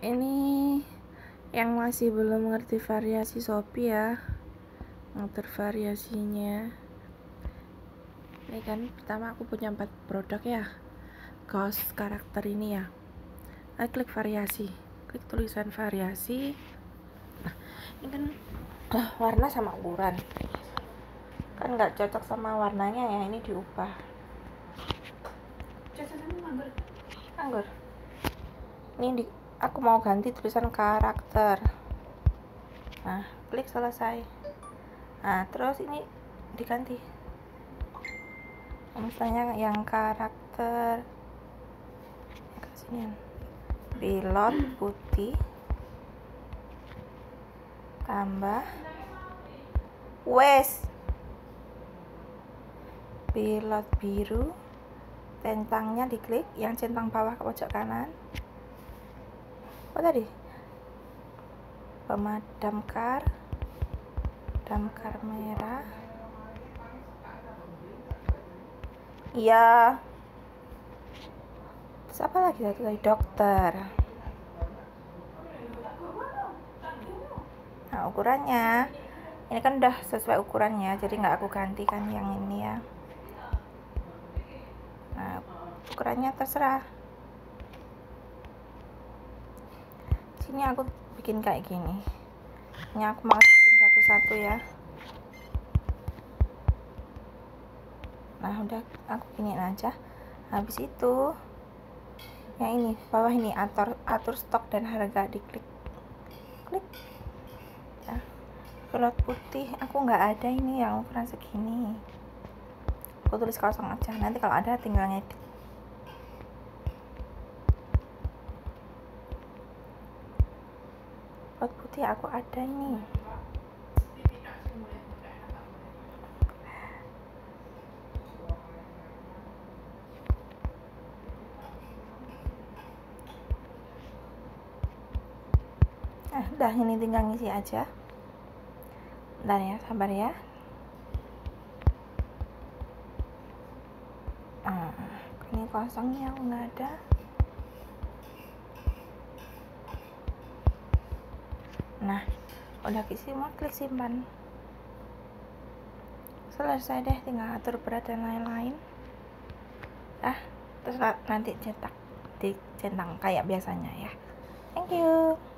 ini yang masih belum mengerti variasi Shopee ya. Ngatur variasinya. Ini kan pertama aku punya empat produk ya. Kaos karakter ini ya. Nah, klik variasi. Klik tulisan variasi. Nah ini kan uh, warna sama ukuran. Kan nggak cocok sama warnanya ya ini diubah. Anggur ini di aku mau ganti tulisan karakter. Nah klik selesai. Nah terus ini diganti. Misalnya yang karakter. Sini. Pilot putih. Tambah. Wes. Pilot biru. Centangnya diklik. Yang centang bawah ke pojok kanan apa tadi? Pemadam kar damkar merah. Iya. Terus apa lagi satu tadi? Dokter. Nah ukurannya. Ini kan udah sesuai ukurannya jadi nggak aku gantikan yang ini ya. Nah ukurannya terserah sini aku bikin kayak gini. Ini aku mau bikin satu-satu ya. Nah udah aku gini aja. Habis itu yang ini bawah ini atur atur stok dan harga diklik. Klik. Ya. Pilot putih aku nggak ada ini yang ukuran segini. Aku tulis kosong aja. Nanti kalau ada tinggal ngedit pot putih aku ada nih Nah, udah ini tinggal ngisi aja. Bentar ya, sabar ya. Nah, ini kosongnya aku nggak ada. Nah udah semua klik simpan. Selesai deh tinggal atur berat dan lain-lain. Ah terus nanti cetak di centang kayak biasanya ya. Thank you